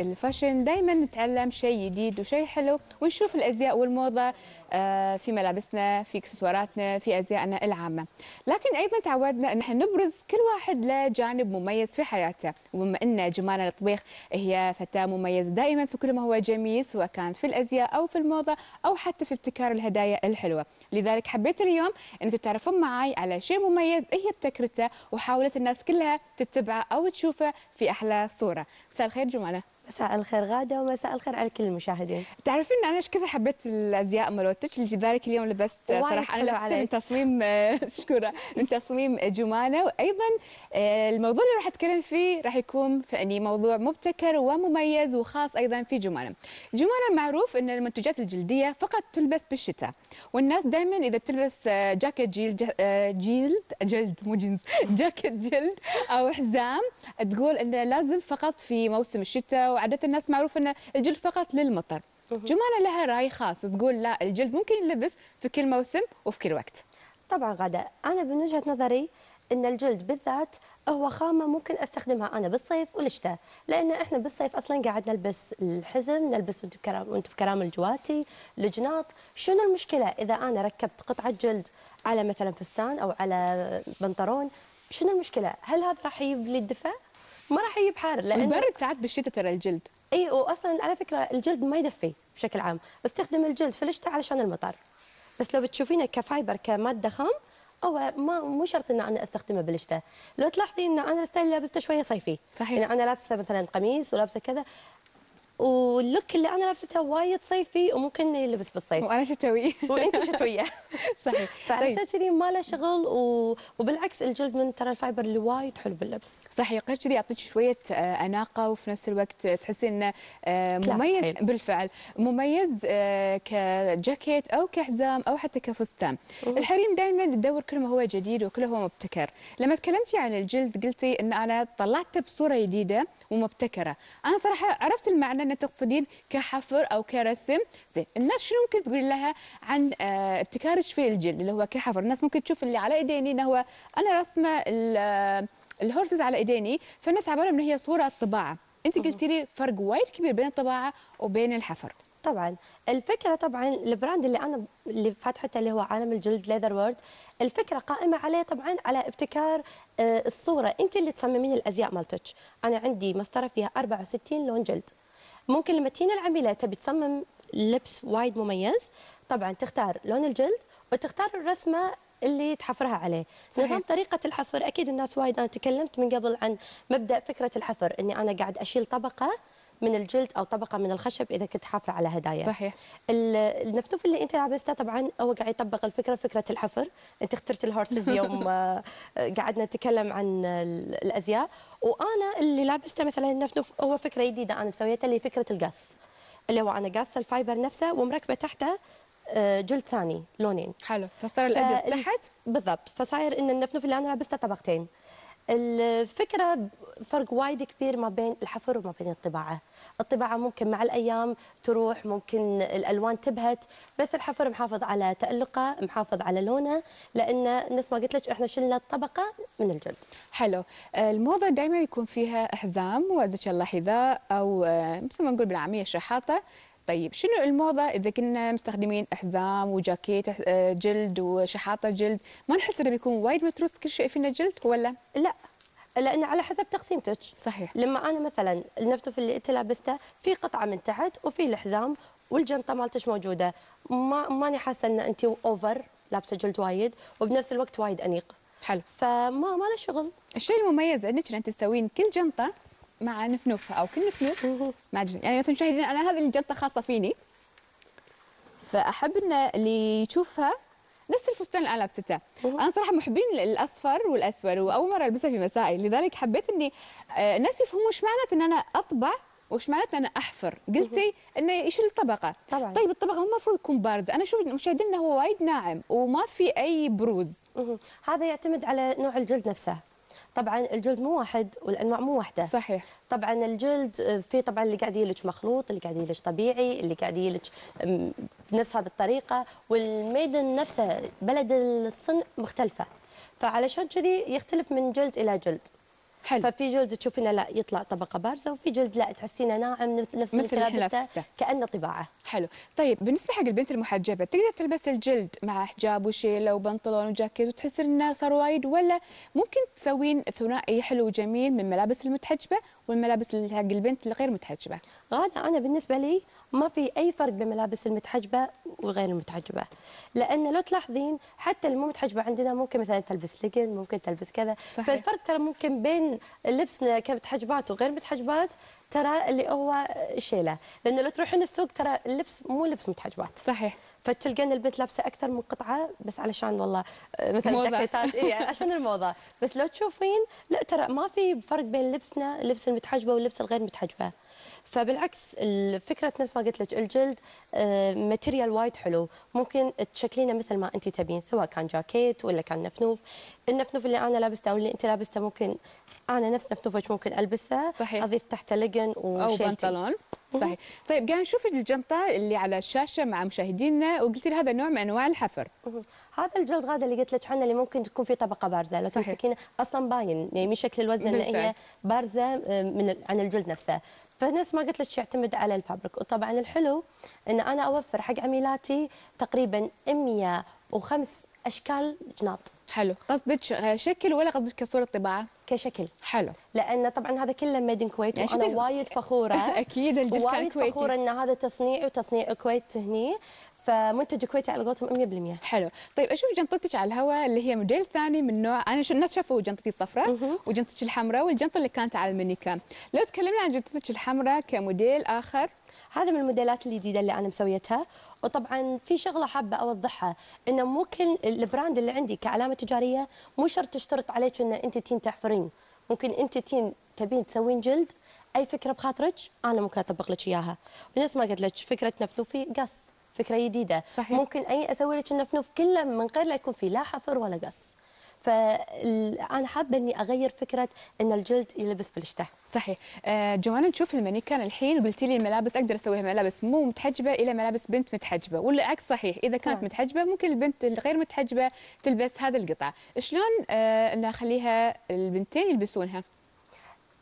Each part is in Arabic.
الفاشن. دائما نتعلم شيء جديد وشيء حلو ونشوف الأزياء والموضة آه، في ملابسنا في إكسسواراتنا في أزيائنا العامة. لكن أيضا تعودنا إن إحنا نبرز كل واحد له جانب مميز في حياته. وبما إن جمانه الطبيخ هي فتاة مميزة دائما في كل ما هو جميل سواء كانت في الأزياء أو في الموضة أو حتى في ابتكار الهدايا الحلوة. لذلك حبيت اليوم إن تعرفون معي على شيء مميز هي ابتكرته وحاولت الناس كلها تتبعه أو تشوفه في أحلى صورة. مساء الخير جمانه مساء الخير غادة ومساء الخير على كل المشاهدين تعرفين ان أنا إيش كثر حبيت الأزياء مالتك لذلك اليوم لبست صراحة أنا لبست من. تصميم شكرا من تصميم جمانه وأيضا آه، الموضوع اللي راح أتكلم فيه راح يكون فاني موضوع مبتكر ومميز وخاص أيضا في جمانه. جمانه معروف إن المنتجات الجلدية فقط تلبس بالشتاء والناس دائما إذا بتلبس آه، جاكيت جيل ج- آه، جلد جلد مو جينز جاكيت جلد أو حزام تقول انه لازم فقط في موسم الشتاء وعادة الناس معروف إن الجلد فقط للمطر. جمانه لها رأي خاص تقول لا الجلد ممكن يلبس في كل موسم وفي كل وقت. طبعا غادة أنا من وجهة نظري إن الجلد بالذات هو خامة ممكن أستخدمها أنا بالصيف والشتاء لأن إحنا بالصيف أصلا قاعد نلبس الحزم نلبس وأنتم بكرام وأنتم بكرام الجواتي الجناط. شنو المشكلة؟ إذا أنا ركبت قطعة جلد على مثلا فستان أو على بنطلون شنو المشكلة؟ هل هذا راح يجيب لي الدفء ما راح يجيب حار لأن البرد ساعات بالشتاء ترى الجلد. اي واصلا على فكرة الجلد ما يدفي بشكل عام استخدم الجلد في الشتاء علشان المطر بس لو بتشوفينه ك fiber كمادة خام هو ما مو شرط ان أنا أستخدمه بالشتاء لو تلاحظين ان أنا ال style لابسته شوية صيفي صحيح. يعني أنا لابسة مثلا قميص ولابسة كذا وال look اللي أنا لابسته وايد صيفي وممكن يلبس بالصيف. وأنا شتوي. وأنت شتوية. صحيح. فعشان كذي ما له شغل و... وبالعكس الجلد من ترى الفايبر اللي وايد حلو باللبس. صحيح. غير كذي يعطيك شوية آه، أناقة وفي نفس الوقت تحسين إنه آه، مميز. بالفعل. مميز آه، كجاكيت أو كحزام أو حتى كفستان. الحريم دائما تدور كل ما هو جديد وكل هو مبتكر. لما تكلمتي عن الجلد قلتي إن أنا طلعت بصورة جديدة ومبتكرة. أنا صراحة عرفت المعنى ان تقصدين كحفر أو كرسم. زين الناس شنو ممكن تقولي لها عن آه، ابتكارك في الجلد اللي هو كحفر؟ الناس ممكن تشوف اللي على إيديني إنه هو أنا رسمة آه، ال horses على إيديني فالناس عبارة ان هي صورة طباعة. أنت قلتي لي فرق وايد كبير بين الطباعة وبين الحفر. طبعا. الفكرة طبعا ال brand اللي أنا اللي فاتحته اللي هو عالم الجلد Leather World الفكرة قائمة عليه طبعا على ابتكار آه، الصورة. أنت اللي تصممين الأزياء مالتك. أنا عندي مسطرة فيها 64 لون جلد. ممكن لما تجينا العميلة تبي تصمم لبس وايد مميز طبعا تختار لون الجلد وتختار الرسمة اللي تحفرها عليه صحيح. نظام طريقة الحفر أكيد الناس وايد أنا تكلمت من قبل عن مبدأ فكرة الحفر إني أنا قاعد أشيل طبقة من الجلد أو طبقة من الخشب إذا كنت حافرة على هدايا. صحيح. ال- النفتوف اللي أنت لابسته طبعا هو قاعد يطبق الفكرة فكرة الحفر. أنت اخترت الهورسز يوم آه، قعدنا نتكلم عن ال- الأزياء. وأنا اللي لابسته مثلا النفتوف هو فكرة جديدة أنا مسويتها اللي فكرة القص. اللي هو أنا قاصه الفايبر نفسه ومركبة تحته آه، جلد ثاني لونين. حلو. فصار الابيض تحت؟ بالضبط. فصاير إن النفنوف اللي أنا لابسته طبقتين. الفكرة فرق وايد كبير ما بين الحفر وما بين الطباعة. الطباعة ممكن مع الأيام تروح ممكن الألوان تبهت بس الحفر محافظ على تألقه محافظ على لونه لأن نفس ما قلت لك إحنا شلنا الطبقه من الجلد. حلو. آه، الموضة دائما يكون فيها حزام وازك الله حذاء أو آه، مثل ما نقول بالعامية شحاطة. طيب شنو الموضة إذا كنا مستخدمين حزام وجاكيت آه، جلد وشحاطة جلد ما نحس إنه بيكون وايد متروس كل شيء فينا جلد ولا؟ لا. لأن على حسب تقسيمتك. صحيح. لما أنا مثلا النفتوف اللي أنت لابسته في قطعة من تحت وفي الحزام والجنطة مالتش موجودة. ما ماني حاسة إن انت over لابسة جلد وايد وبنفس الوقت وايد أنيق. حلو. فما ما له شغل. الشيء المميز إنك أنت تسوين كل جنطة مع نفنوفها أو كل نفنوف مع جن... يعني مثلا مشاهدين أنا هذه الجنطة خاصة فيني. فأحب إن اللي يشوفها نفس الفستان اللي أنا لابسته أنا صراحة محبين الأصفر والأسود وأول مرة ألبسها في مسائي لذلك حبيت إني آه، الناس يفهموا إيش معناته إن أنا أطبع وش معناته أنا أحفر. قلتي انه يشيل الطبقة؟ طبعاً. طيب الطبقة مو المفروض تكون بارزه أنا أشوف المشاهدين إنه هو وايد ناعم وما في أي بروز. هذا يعتمد على نوع الجلد نفسه. طبعا الجلد مو واحد والأنواع مو واحدة. صحيح. طبعا الجلد آه، في طبعا اللي قاعد يلج مخلوط اللي قاعد يلج طبيعي اللي قاعد يلج بنفس هذه الطريقة والميدن نفسه بلد الصنع مختلفة. فعلشان كذي يختلف من جلد إلى جلد. حلو. ففي جلد تشوفينه لا يطلع طبقة بارزة وفي جلد لا تحسينه ناعم نفس مثل لابسته. كأنه طباعة. حلو. طيب بالنسبة حق البنت المحجبة تقدر تلبس الجلد مع حجاب وشيلة وبنطلون وجاكيت وتحس انه صار وايد ولا ممكن تسوين ثنائي حلو وجميل من ملابس المتحجبة والملابس حق البنت الغير متحجبة؟ غادة أنا بالنسبة لي ما في أي فرق بين ملابس المتحجبة وغير المتحجبة. لأن لو تلاحظين حتى المو متحجبة عندنا ممكن مثلا تلبس ليجن ممكن تلبس كذا. صحيح. فالفرق ترى ممكن بين لبسنا كمتحجبات وغير متحجبات ترى اللي هو شيلة. لأنه لو تروحين السوق ترى اللبس مو لبس متحجبات. صحيح. فتلقين البنت لابسة أكثر من قطعة بس علشان والله آه، مثلا. جاكيتات اي عشان الموضة. بس لو تشوفين لا ترى ما في فرق بين لبسنا اللبس المتحجبة واللبس الغير متحجبة. فبالعكس الفكرة نفس ما قلت لك الجلد آه، ماتيريال وايد حلو. ممكن تشكلينه مثل ما انت تبين سواء كان جاكيت ولا كان نفنوف. النفنوف اللي أنا لابسته أو اللي أنت لابسته ممكن أنا نفس نفنوفك ممكن ألبسه. صحيح. أضيف تحته لجن أو بنطلون. صحيح. طيب قاعد نشوف الجنطه اللي على الشاشة مع مشاهدينا وقلت لي هذا نوع من أنواع الحفر. هذا الجلد غاده اللي قلت لك عنه اللي ممكن تكون فيه طبقة بارزة. لو. تمسكينه أصلا باين يعني من شكل الوزن. هي بارزة آه، من عن الجلد نفسه. فنفس ما قلت لك يعتمد على الفابريك. وطبعا الحلو إن أنا أوفر حق عميلاتي تقريبا 105 أشكال جناط. حلو. قصدك شكل ولا قصدك كصورة طباعة؟ كشكل. حلو. لأن طبعا هذا كله made in Kuwait وأنا وايد فخورة. أكيد الجلد وايد. فخورة إن هذا تصنيعي وتصنيع الكويت هني. فمنتج كويتي على قولتهم 100% حلو. طيب أشوف جنطتك على الهواء اللي هي موديل ثاني من نوع أنا شو الناس شافوا جنطتي الصفراء وجنطتك الحمراء والجنطة اللي كانت على المانيكان لو تكلمنا عن جنطتك الحمراء كموديل آخر. هذا من الموديلات الجديدة اللي أنا مسويتها. وطبعا في شغلة حابة أوضحها إنه ممكن البراند اللي عندي كعلامة تجارية مو شرط تشترط عليك ان أنت تين تحفرين. ممكن أنت تين تبين تسوين جلد أي فكرة بخاطرك أنا ممكن أطبق لك إياها. ونفس ما قلت لك فكره نفنوفي قص. فكرة جديدة. صحيح. ممكن أي أسوي لك النفنوف كله من غير لا يكون فيه لا حفر ولا قص. فانا حابة إني أغير فكرة إن الجلد يلبس بالشتاء صحيح. آه جوانا نشوف المانيكان الحين قلتي لي الملابس أقدر أسويها ملابس مو متحجبة إلى ملابس بنت متحجبة والعكس صحيح. إذا كانت نعم. متحجبة ممكن البنت الغير متحجبة تلبس هذه القطعة. شلون آه نخليها البنتين يلبسونها؟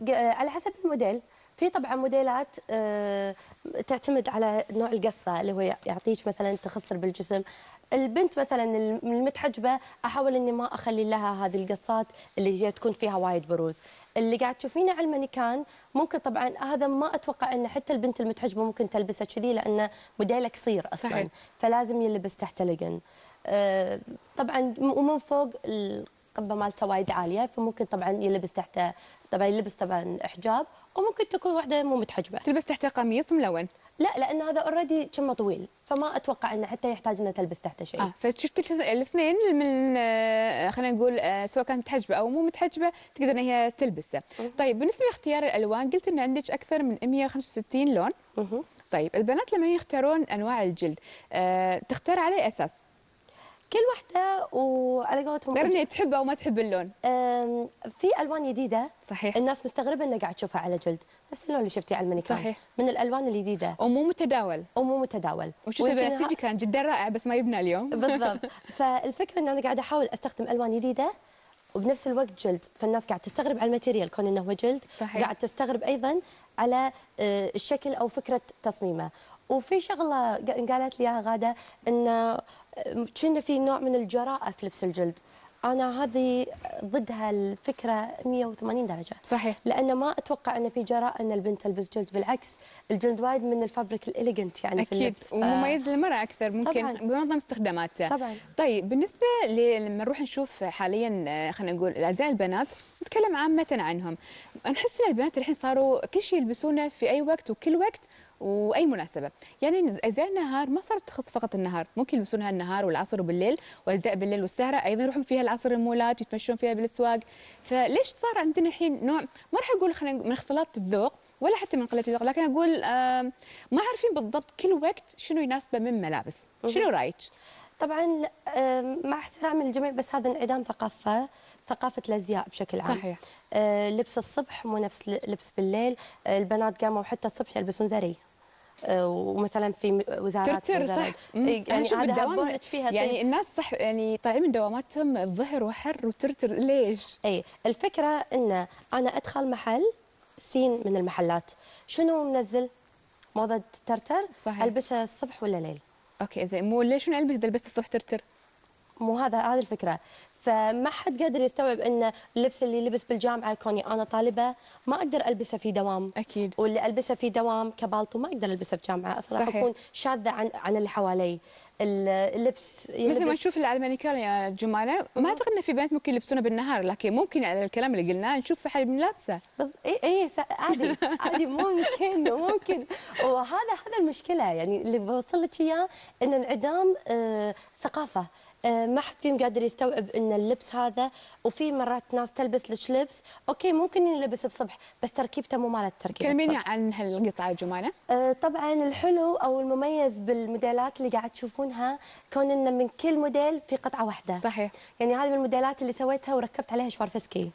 ج- على حسب الموديل. في طبعا موديلات آه، تعتمد على نوع القصة اللي هو يعطيك مثلا تخصر بالجسم. البنت مثلا الم- المتحجبة أحاول إني ما أخلي لها هذه القصات اللي هي تكون فيها وايد بروز. اللي قاعد تشوفينه على المانيكان ممكن طبعا هذا ما أتوقع إن حتى البنت المتحجبة ممكن تلبسه كذي لأنه موديله قصير أصلا. صحيح. فلازم يلبس تحته لجن آه، طبعا ومن فوق القبه مالته وايد عالية فممكن طبعا يلبس تحته طبعا يلبس طبعا حجاب وممكن تكون واحدة مو متحجبة. تلبس تحتها قميص ملون. لا لأن هذا already كمه طويل فما أتوقع إنه حتى يحتاج إنه تلبس تحته شيء. آه فشفت الاثنين من آه خلينا نقول آه سواء كانت متحجبه أو مو متحجبة تقدر ان هي تلبسه طيب بالنسبة لاختيار الألوان قلت إن عندك أكثر من 165 لون. طيب البنات لما يختارون أنواع الجلد آه تختار على أساس؟ كل واحدة وعلى قولتهم غير انها تحب أو ما تحب اللون. في ألوان جديده صحيح. الناس مستغربة إنه قاعد تشوفها على جلد نفس اللون اللي شفتيه على المانيكان صحيح. من الألوان الجديده ومو متداول. ومو متداول. ويمكن البنفسجي كان جدا رائع بس ما يبنى اليوم. بالضبط. فالفكرة إن أنا قاعدة أحاول أستخدم ألوان جديده وبنفس الوقت جلد. فالناس قاعد تستغرب على ال material كون إنه هو جلد. صحيح. قاعد تستغرب أيضا على آه، الشكل أو فكرة تصميمه. وفي شغلة قالت لي اياها غادة انه كنا في نوع من الجراءة في لبس الجلد. أنا هذه ضدها الفكرة 180 درجة. صحيح. لأن ما أتوقع أن في جراءة أن البنت تلبس جلد بالعكس الجلد وايد من ال fabric ال elegant يعني في أكيد. اللبس. ومميز للمراه أكثر ممكن طبعاً. بمعظم استخداماتها طبعاً. طيب بالنسبة لما نروح نشوف حاليا آه، خلينا نقول الأعزاء البنات نتكلم عامه عنهم. نحس إن البنات الحين صاروا كل شيء يلبسونه في أي وقت وكل وقت وأي مناسبة. يعني ازياء النهار ما صارت تخص فقط النهار ممكن يلبسونها النهار والعصر وبالليل وازياء بالليل والسهرة أيضا يروحون فيها العصر المولات يتمشون فيها بالأسواق. فليش صار عندنا الحين نوع ما راح أقول خلينا من اختلاط الذوق ولا حتى من قلة الذوق لكن أقول ما عارفين بالضبط كل وقت شنو يناسبه من ملابس. شنو رأيك؟ طبعا مع احترامي للجميع بس هذا انعدام ثقافة ثقافة الأزياء بشكل عام. صحيح. آه، لبس الصبح مو نفس لبس بالليل. آه، البنات قاموا حتى الصبح يلبسون زري. ومثلا في وزارات ترتر. صح. إيه، يعني هذا هبولت فيها يعني طيب. الناس صح يعني طالعين من دواماتهم الظهر وحر وترتر ليش؟ اي الفكرة إن أنا أدخل محل سين من المحلات شنو منزل موضة ترتر صحيح. ألبسها الصبح ولا ليل okay زين مو ليش شنو ألبس إذا لبست الصبح ترتر؟ مو هذا هذه الفكرة. فما حد قادر يستوعب إن اللبس اللي لبس بالجامعة كوني أنا طالبة ما أقدر ألبسه في دوام. أكيد. واللي ألبسه في دوام كبالطو ما أقدر البسه في جامعة. أصلا راح صحيح. أكون شاذة عن عن اللي حوالي. ال- اللبس مثل ما نشوف اللي على المانيكان يا جمانه ما أعتقد في بنات ممكن يلبسونه بالنهار لكن ممكن على الكلام اللي قلناه نشوف حد من لابسه. بض... اي اي س- عادي عادي ممكن ممكن. وهذا هذا المشكلة يعني اللي بوصل لك إياه إن انعدام آه ثقافة. ما حد فيهم قادر يستوعب إن اللبس هذا وفي مرات ناس تلبس لك لبس okay ممكن ينلبس بصبح بس تركيبته مو مالت تركيبة كلميني. عن هالقطعة يا جمانه آه، طبعا الحلو أو المميز بالموديلات اللي قاعد تشوفونها كون إن من كل موديل في قطعة واحدة صحيح يعني هذه من الموديلات اللي سويتها وركبت عليها شوارفسكي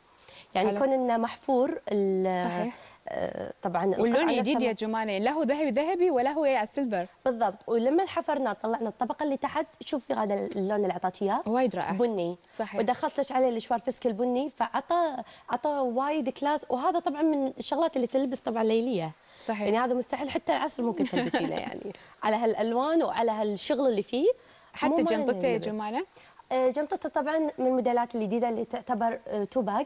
يعني حلو. كون إنه محفور ال- صحيح. آه، طبعا واللون القطعة جديد نفسها يا جمانة لا هو ذهبي ذهبي ولا هو على ال silver بالضبط ولما حفرنا طلعنا الطبقة اللي تحت شوفي هذا اللون اللي أعطاك إياه وايد رائع. بني. صحيح. ودخلت لك عليه الشوارفسكي البني فعطى عطى وايد class وهذا طبعا من الشغلات اللي تلبس طبعا ليلية. صحيح. يعني هذا مستحيل حتى العصر ممكن تلبسينه يعني. على هالألوان وعلى هالشغل اللي فيه. حتى جنطته يا. جمانة؟ آه، جنطته طبعا من الموديلات الجديدة اللي تعتبر آه، tote bag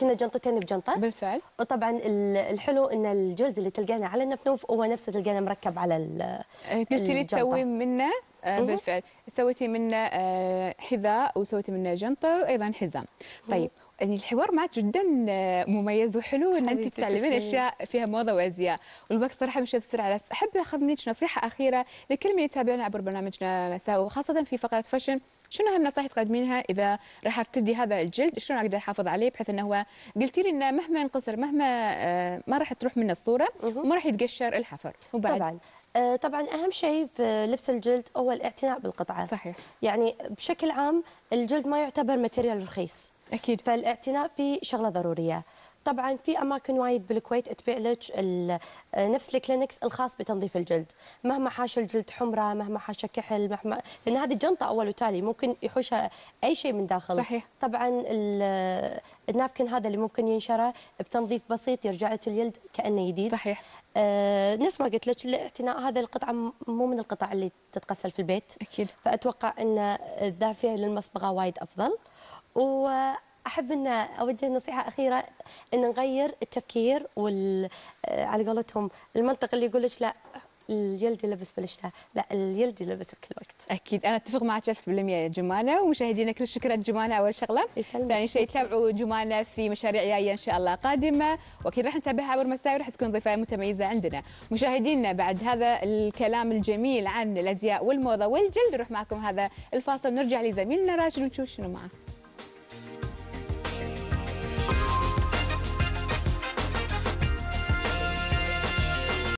كنا جنطتين بجنطة. بالفعل. وطبعا ال- الحلو إن الجلد اللي تلقينه على النفنوف هو نفسه تلقينه مركب على ال- آه، قلتي لي. تسوي منه آه بالفعل. سويتي منه آه حذاء وسويتي منه جنطة وأيضا حزام. طيب يعني الحوار معك جدا مميز وحلو إن أنت تتعلمين. أشياء فيها موضه وأزياء. والوقت صراحة مش بسرعة بس أحب أخذ منك نصيحة أخيرة لكل من يتابعنا عبر برنامجنا مساء وخاصة في فقرة فاشن. شنو اهم نصائح تقدمينها إذا راح أبتدي هذا الجلد؟ شلون أقدر أحافظ عليه؟ بحيث إنه هو قلتي لي إنه مهما انقصر مهما آه، ما راح تروح منه الصورة وما راح يتقشر الحفر. وبعد؟ طبعا. آه، طبعا أهم شيء في لبس الجلد هو الاعتناء بالقطعة. صحيح. يعني بشكل عام الجلد ما يعتبر material رخيص. أكيد. فالاعتناء فيه شغلة ضرورية. طبعا في أماكن وايد بالكويت تبيع لك آه، نفس الكلينكس الخاص بتنظيف الجلد. مهما حاش الجلد حمرة مهما حاشه كحل مهما لأن هذه الجنطه أول وتالي ممكن يحوشها أي شيء من داخل. صحيح. طبعا ال- النابكن هذا اللي ممكن ينشره بتنظيف بسيط يرجع لك الجلد كأنه جديد صحيح. آه نفس ما قلت لك الاعتناء هذه القطعة مو من القطع اللي تتغسل في البيت. أكيد. فأتوقع إن الدافيه للمصبغه وايد أفضل. واحب إن أوجه نصيحة أخيرة إن نغير التفكير وال آه، على قولتهم المنطق اللي يقول لك لا الجلد يلبس بالشتاء لا الجلد يلبس بكل وقت. أكيد. أنا أتفق معك 100% يا جمانه ومشاهدينا كل الشكر جمانه أول شغلة. يسلمك. ثاني شيء تابعوا جمانه في مشاريع جاية إن شاء الله قادمة. وأكيد راح نتابعها عبر مساء وراح تكون ضيفة متميزة عندنا. مشاهدينا بعد هذا الكلام الجميل عن الأزياء والموضة والجلد نروح معكم هذا الفاصل. نرجع لزميلنا راشد ونشوف شنو معه.